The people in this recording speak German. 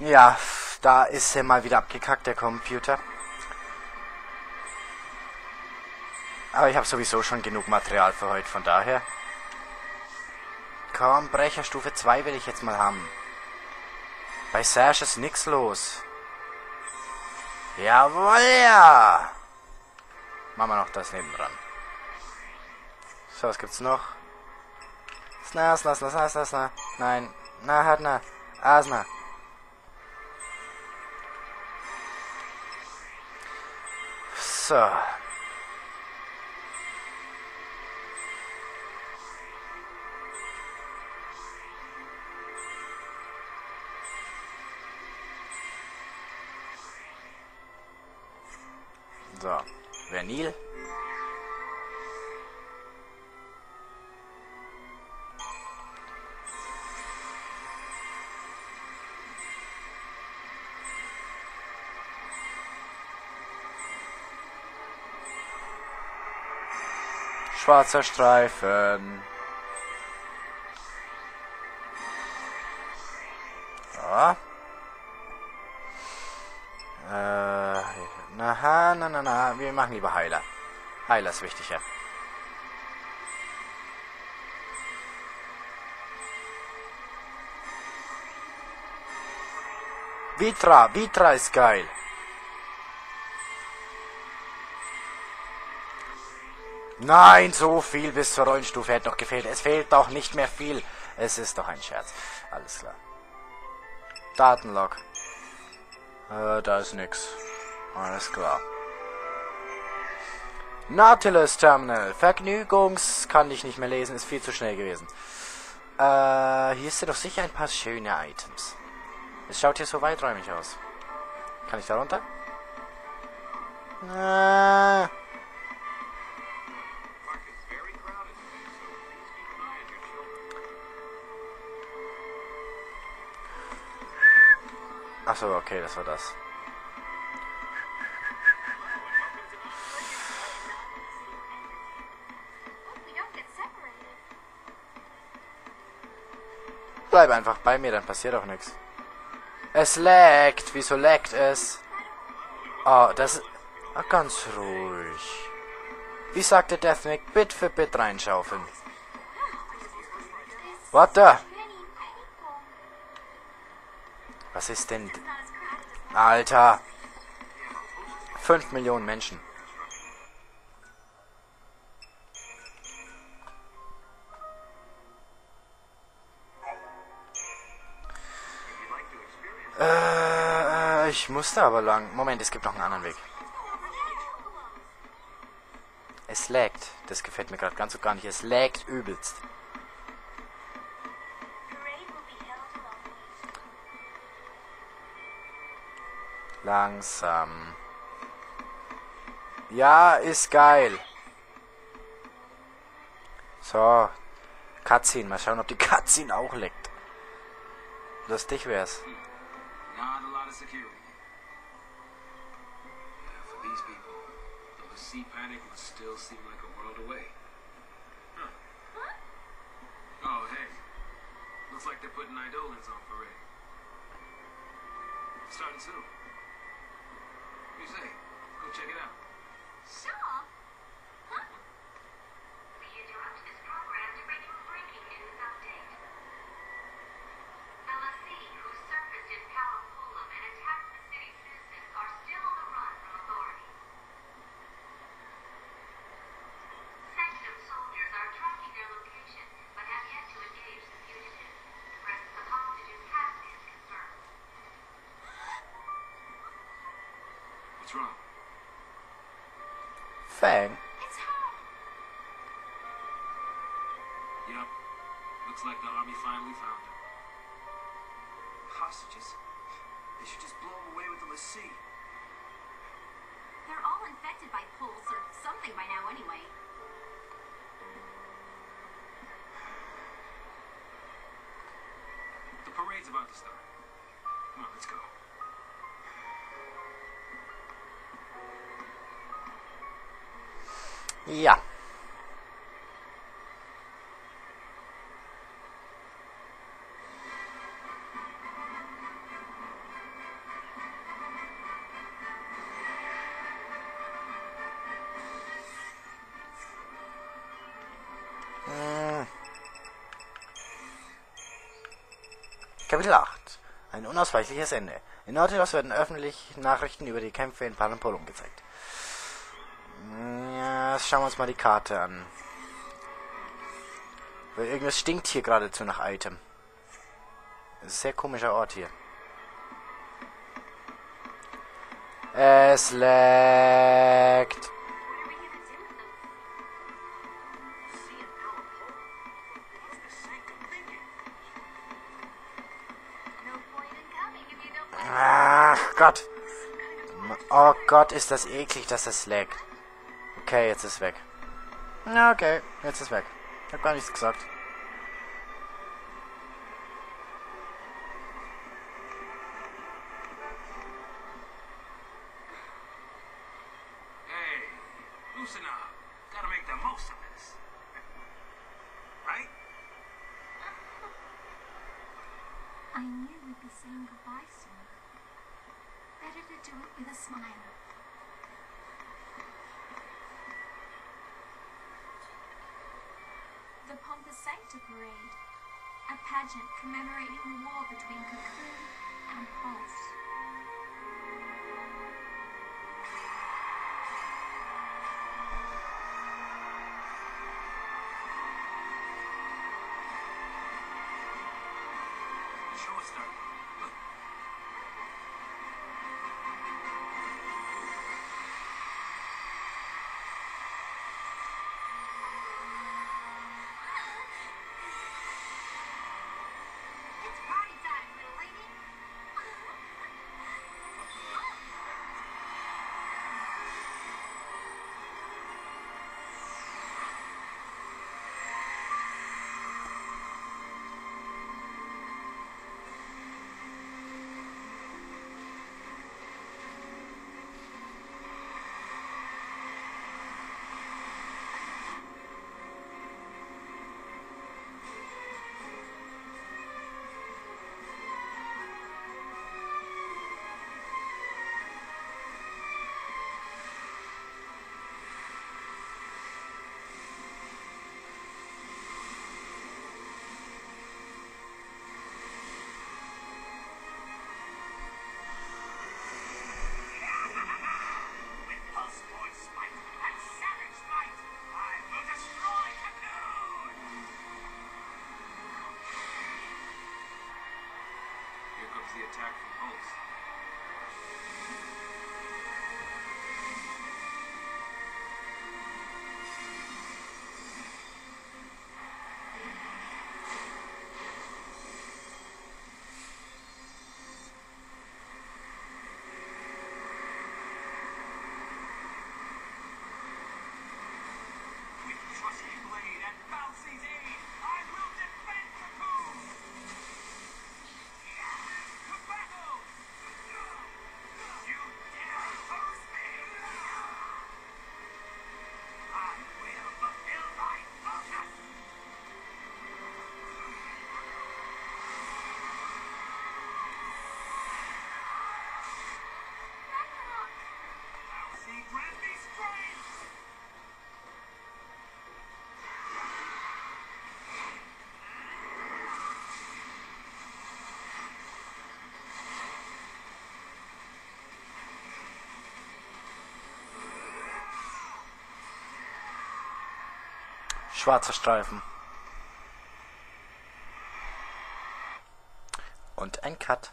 Ja, da ist er mal wieder abgekackt, der Computer. Aber ich habe sowieso schon genug Material für heute, von daher. Komm, Brecherstufe 2 will ich jetzt mal haben. Bei Sash ist nix los. Jawohl, ja! Machen wir noch das nebendran. So, was gibt's noch? Sna, sna, sna, sna, sna, sna. Nein. Na, hat na. Asna. So. So. Vernil. Schwarzer Streifen. So. Äh, na, na, na, na, wir machen lieber Heiler. Heiler ist wichtiger. Vitra, Vitra ist geil. Nein, so viel bis zur Rollenstufe hätte noch gefehlt. Es fehlt doch nicht mehr viel. Es ist doch ein Scherz. Alles klar. Datenlog. Äh, da ist nix. Alles klar. Nautilus Terminal. Vergnügungs... Kann ich nicht mehr lesen, ist viel zu schnell gewesen. Äh, hier ist ja doch sicher ein paar schöne Items. Es schaut hier so weiträumig aus. Kann ich da runter? Äh... Achso, okay, das war das. Bleib einfach bei mir, dann passiert auch nichts. Es laggt. Wieso laggt es? Oh, das... Oh, ganz ruhig. Wie sagte Deathnick, Bit für Bit reinschaufeln. Warte. Was ist denn... Alter. 5 Millionen Menschen. Äh, ich musste aber lang. Moment, es gibt noch einen anderen Weg. Es laggt. Das gefällt mir gerade ganz und gar nicht. Es laggt übelst. Langsam. Ja, ist geil. So. Cutscene. Mal schauen, ob die Cutscene auch leckt. Wär's. People, though the sea panic must still seem like a world away. Huh. Oh, hey. Looks like they're putting Idolins on parade. Starting soon. say? Let's go check it out. Sure. What's wrong? Fang. It's her! Yep. Looks like the army finally found him. Hostages. They should just blow them away with the Lassie. They're all infected by pulse or something by now anyway. The parade's about to start. Come on, let's go. Ja. Äh. Kapitel 8. Ein unausweichliches Ende. In Nautilus werden öffentlich Nachrichten über die Kämpfe in Panampolum gezeigt. Jetzt schauen wir uns mal die Karte an. Weil irgendwas stinkt hier geradezu nach Item. Sehr komischer Ort hier. Es like Ach Gott. Oh Gott, ist das eklig, dass das leckt. Okay, jetzt ist weg. Na, okay, jetzt ist weg. Ich hab gar nichts gesagt. Hey, loosen up. Gotta make the most of this. right? I knew we'd be saying goodbye soon. Better to do it with a smile. The Pompous Sancta Parade, a pageant commemorating the war between Cocoon and Pulse. Show Schwarzer Streifen. Und ein Cut.